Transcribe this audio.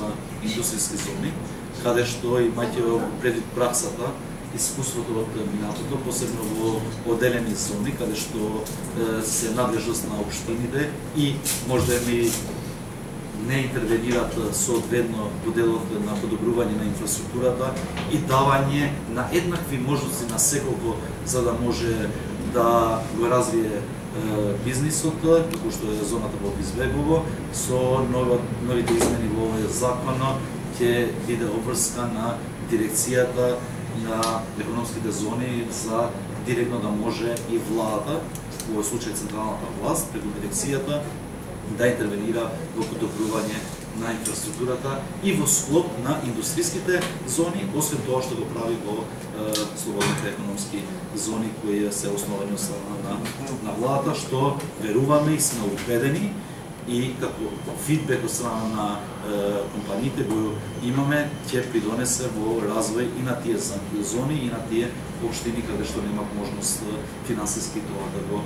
за индустријски зони, каде што имајќи предвид праксата, искуството од минатото, посебно во поделени зони, каде што се надлежност на општините и може да ми не интервенират соодветно по делот на подобрување на инфраструктурата и давање на еднакви можности на секого за да може да го развие бизнисот, како што е зоната во Бизбегово, со новите измени во овој закон ќе биде обврскана дирекцијата на економските зони за директно да може и владата, во случај централната власт, преку дирекцијата, да интервенира во подобрување на инфраструктурата и во склоп на индустријските зони, освен тоа што го прави во е, слободните економски зони кои се основани од страна на, на владата, што веруваме и сме убедени и како фидбек од страна на е, компаниите го имаме, ќе придонесе во развој и на тие зони и на тие општини каде што немат можност финансиски тоа да го